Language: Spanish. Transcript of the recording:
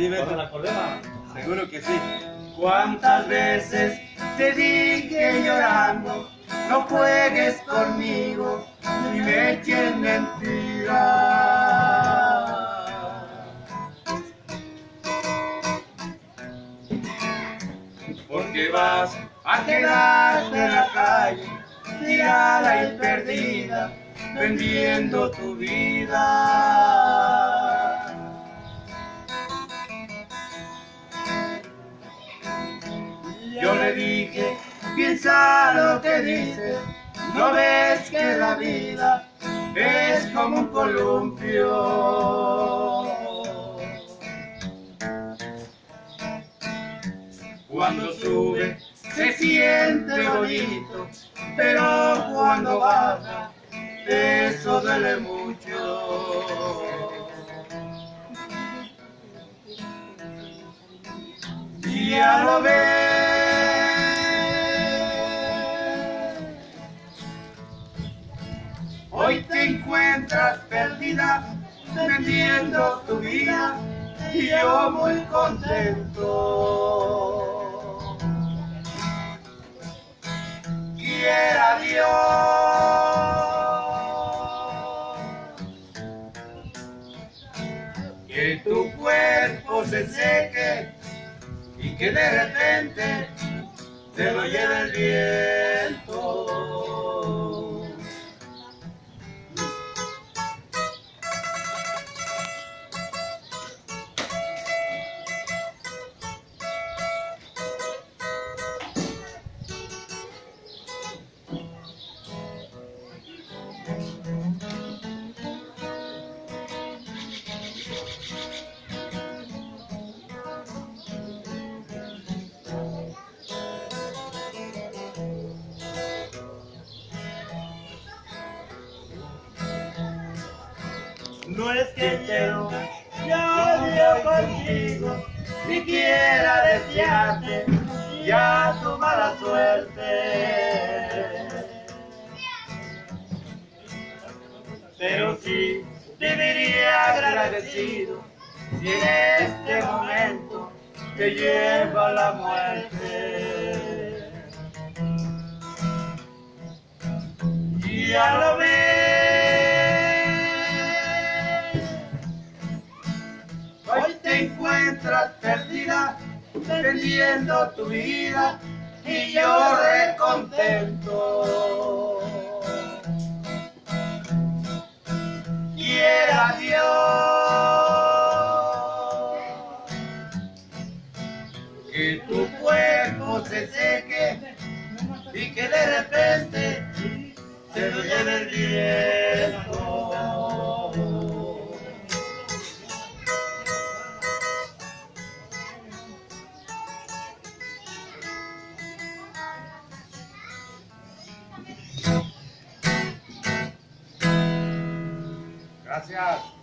Sí. ¿Corre la correa? Seguro que sí. ¿Cuántas veces te dije llorando, no juegues conmigo ni me eches mentiras? Porque vas a quedarte en la calle, tirada y perdida, vendiendo tu vida. Yo le dije, piensa lo que dices, no ves que la vida es como un columpio. Cuando sube se siente bonito, pero cuando baja eso duele mucho. Ya lo ves. Hoy te encuentras perdida, vendiendo tu vida y yo muy contento. Quiera Dios que tu cuerpo se seque y que de repente se lo lleve el viento. No es que yo vivo contigo, ni quiera desearte ya tu mala suerte. Pero sí te diría agradecido si en este momento te lleva la muerte. Ya lo encuentras perdida, vendiendo tu vida y yo recontento. Quiera Dios que tu cuerpo se seque y que de repente se lo lleve el viento. Gracias.